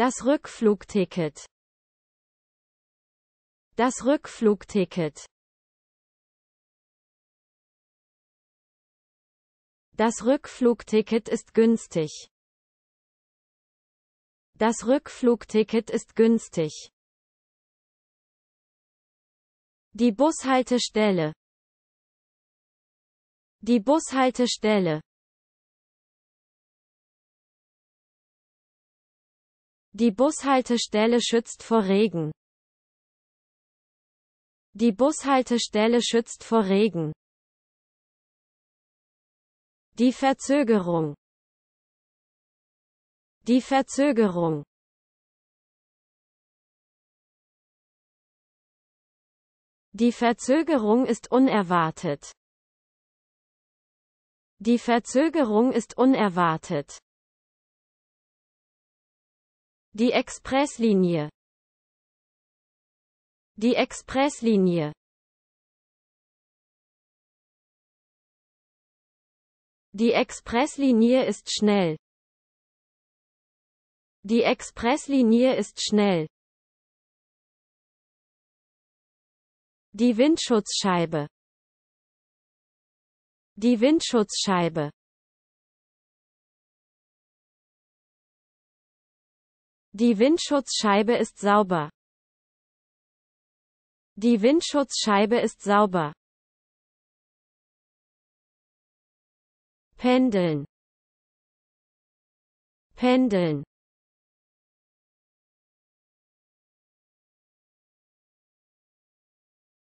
Das Rückflugticket. Das Rückflugticket. Das Rückflugticket ist günstig. Das Rückflugticket ist günstig. Die Bushaltestelle. Die Bushaltestelle. Die Bushaltestelle schützt vor Regen. Die Bushaltestelle schützt vor Regen. Die Verzögerung. Die Verzögerung. Die Verzögerung ist unerwartet. Die Verzögerung ist unerwartet. Die Expresslinie. Die Expresslinie. Die Expresslinie ist schnell. Die Expresslinie ist schnell. Die Windschutzscheibe. Die Windschutzscheibe. Die Windschutzscheibe ist sauber. Die Windschutzscheibe ist sauber. Pendeln. Pendeln.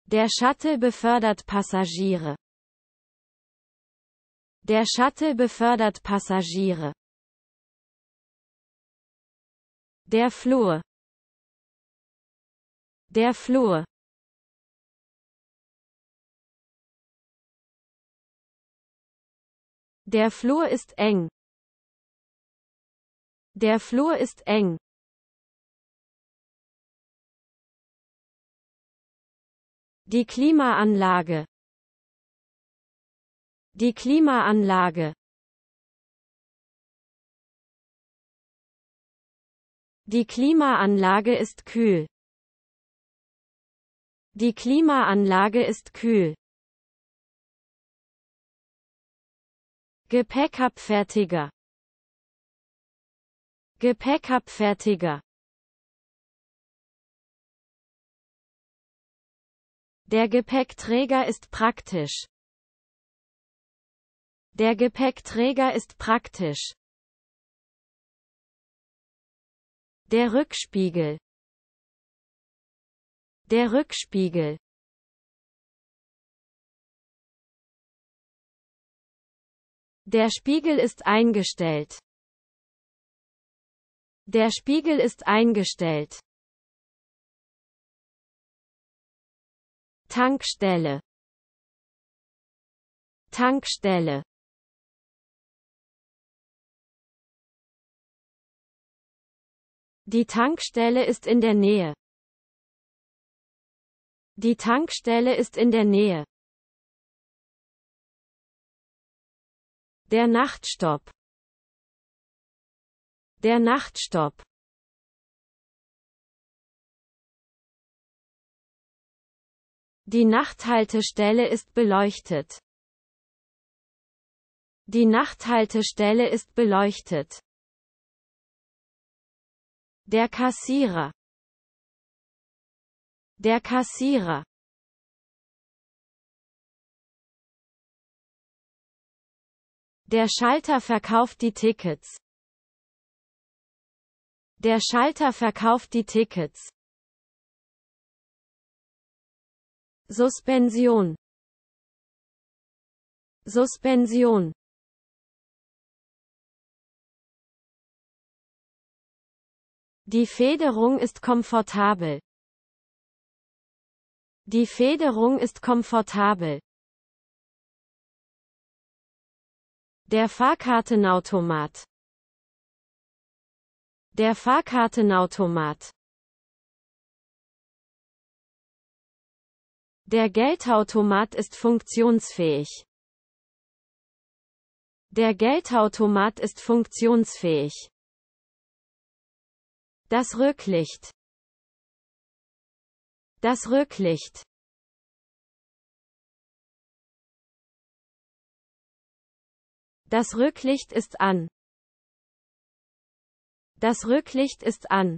Der Shuttle befördert Passagiere. Der Shuttle befördert Passagiere. Der Flur. Der Flur. Der Flur ist eng. Der Flur ist eng. Die Klimaanlage. Die Klimaanlage. Die Klimaanlage ist kühl. Die Klimaanlage ist kühl. Gepäckabfertiger. Gepäckabfertiger. Der Gepäckträger ist praktisch. Der Gepäckträger ist praktisch. Der Rückspiegel. Der Rückspiegel. Der Spiegel ist eingestellt. Der Spiegel ist eingestellt. Tankstelle. Tankstelle. Die Tankstelle ist in der Nähe. Die Tankstelle ist in der Nähe. Der Nachtstopp. Der Nachtstopp. Die Nachthaltestelle ist beleuchtet. Die Nachthaltestelle ist beleuchtet. Der Kassierer. Der Kassierer. Der Schalter verkauft die Tickets. Der Schalter verkauft die Tickets. Suspension. Suspension. Die Federung ist komfortabel. Die Federung ist komfortabel. Der Fahrkartenautomat. Der Fahrkartenautomat. Der Geldautomat ist funktionsfähig. Der Geldautomat ist funktionsfähig. Das Rücklicht. Das Rücklicht. Das Rücklicht ist an. Das Rücklicht ist an.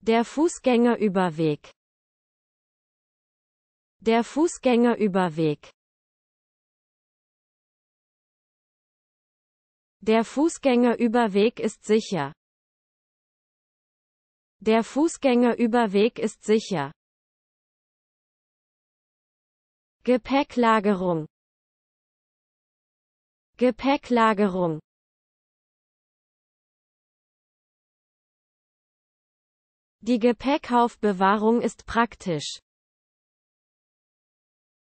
Der Fußgängerüberweg. Der Fußgängerüberweg. Der Fußgängerüberweg ist sicher. Der Fußgängerüberweg ist sicher. Gepäcklagerung. Gepäcklagerung. Die Gepäckaufbewahrung ist praktisch.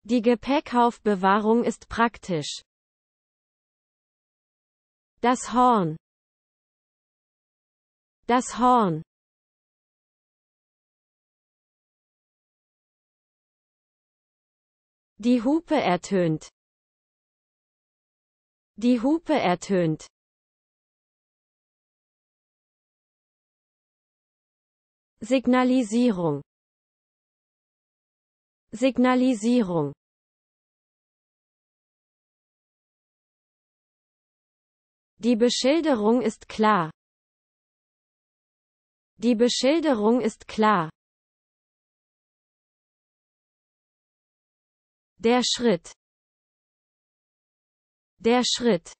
Die Gepäckaufbewahrung ist praktisch. Das Horn. Das Horn. Die Hupe ertönt. Die Hupe ertönt. Signalisierung. Signalisierung. Die Beschilderung ist klar. Die Beschilderung ist klar. Der Schritt. Der Schritt.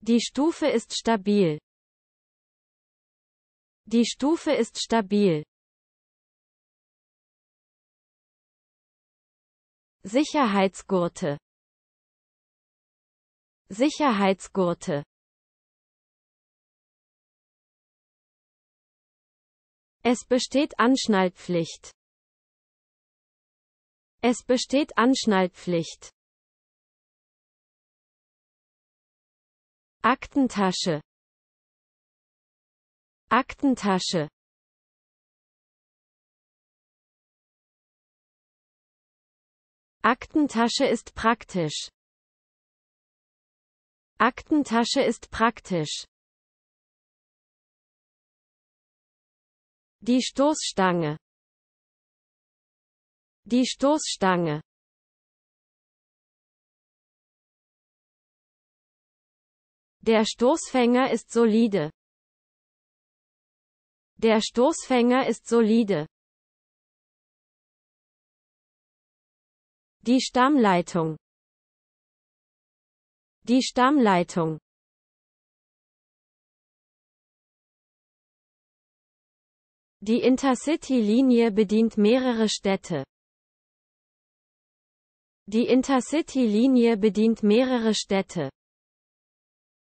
Die Stufe ist stabil. Die Stufe ist stabil. Sicherheitsgurte Sicherheitsgurte Es besteht Anschnallpflicht. Es besteht Anschnallpflicht. Aktentasche Aktentasche Aktentasche ist praktisch. Aktentasche ist praktisch. Die Stoßstange. Die Stoßstange. Der Stoßfänger ist solide. Der Stoßfänger ist solide. Die Stammleitung. Die Stammleitung. Die Intercity-Linie bedient mehrere Städte. Die Intercity-Linie bedient mehrere Städte.